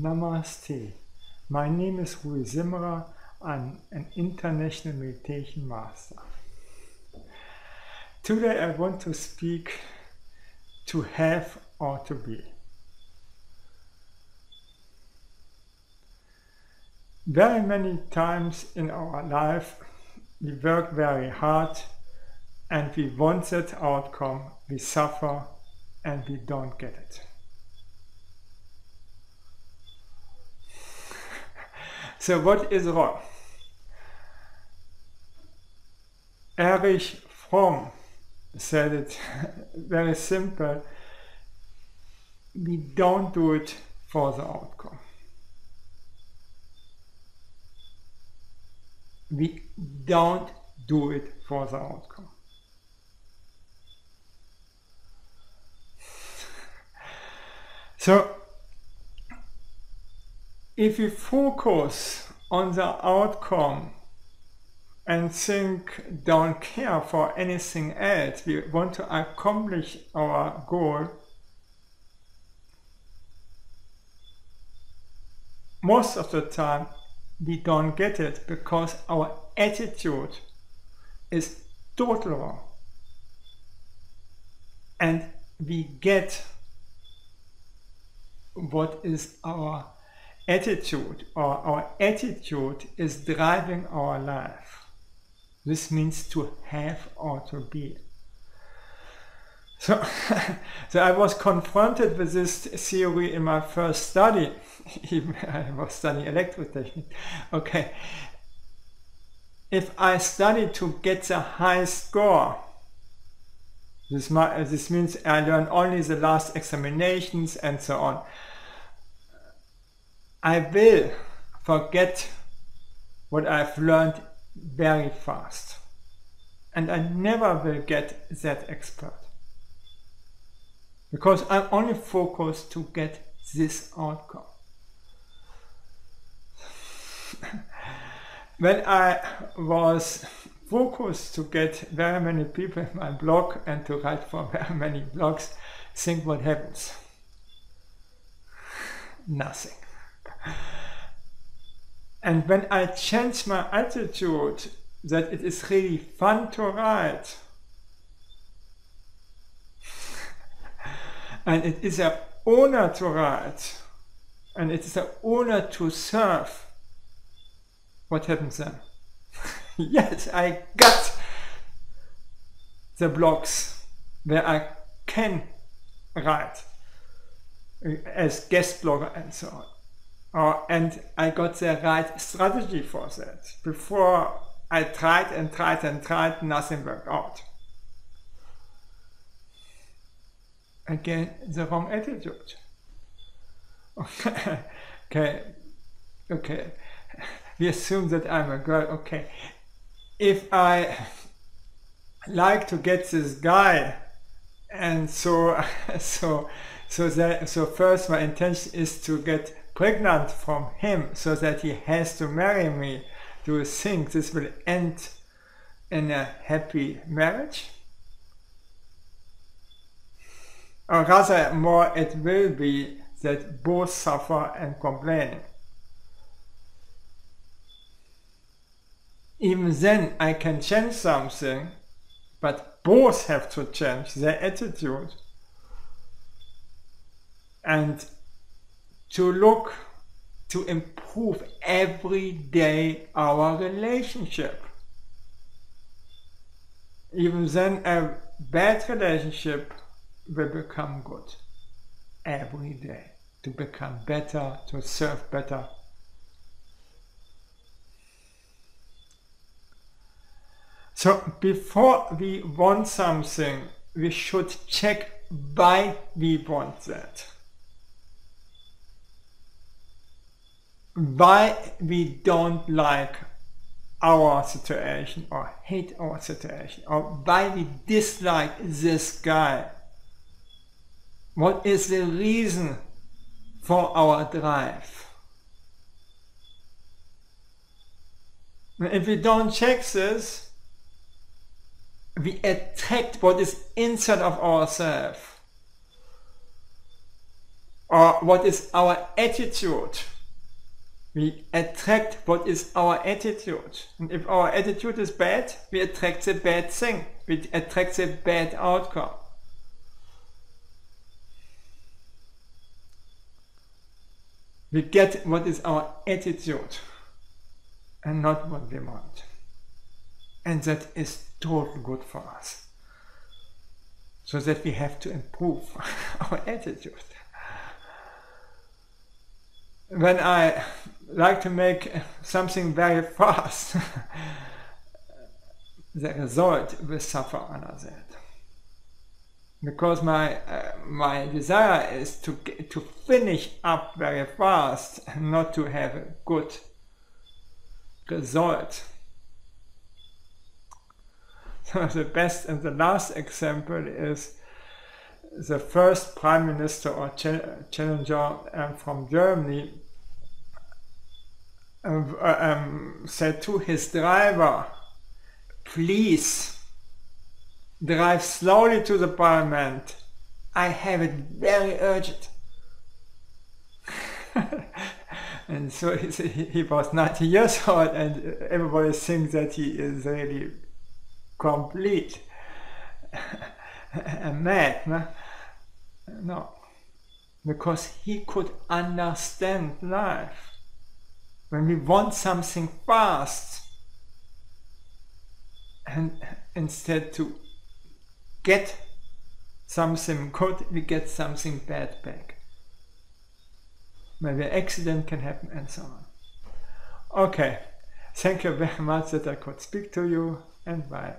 Namaste. My name is Rudi Zimmerer. I'm an international meditation master. Today I want to speak to have or to be. Very many times in our life we work very hard and we want that outcome, we suffer and we don't get it. So what is wrong? Erich Fromm said it very simple. We don't do it for the outcome. We don't do it for the outcome. So if we focus on the outcome and think don't care for anything else, we want to accomplish our goal, most of the time we don't get it because our attitude is totally wrong. And we get what is our attitude or our attitude is driving our life. This means to have or to be. So, so I was confronted with this theory in my first study. I was studying electrotechnic. Okay. If I study to get the high score, this, this means I learn only the last examinations and so on. I will forget what I've learned very fast. And I never will get that expert. Because I'm only focused to get this outcome. when I was focused to get very many people in my blog and to write for very many blogs, think what happens. Nothing. And when I change my attitude that it is really fun to write, and it is an honor to write, and it is an honor to serve, what happens then? yes, I got the blocks where I can write uh, as guest blogger and so on. Uh, and I got the right strategy for that. Before I tried and tried and tried, nothing worked out. Again, the wrong attitude. okay, okay. We assume that I'm a girl. Okay, if I like to get this guy, and so so so that so first my intention is to get pregnant from him so that he has to marry me, do you think this will end in a happy marriage? Or rather, more it will be that both suffer and complain. Even then, I can change something, but both have to change their attitude. And to look to improve every day our relationship. Even then, a bad relationship will become good every day to become better, to serve better. So before we want something, we should check why we want that. Why we don't like our situation or hate our situation or why we dislike this guy. What is the reason for our drive? If we don't check this, we attract what is inside of ourselves. Or what is our attitude? We attract what is our attitude. And if our attitude is bad, we attract the bad thing. We attract the bad outcome. We get what is our attitude and not what we want. And that is totally good for us. So that we have to improve our attitude. When I like to make something very fast, the result will suffer under that. Because my uh, my desire is to to finish up very fast, and not to have a good result. So the best and the last example is the first prime minister or challenger um, from Germany um, um, said to his driver, please drive slowly to the parliament. I have it very urgent. and so he, he was 90 years old and everybody thinks that he is really complete a mad. No? no, because he could understand life. When we want something fast and instead to get something good we get something bad back. Maybe an accident can happen and so on. Okay. Thank you very much that i could speak to you and bye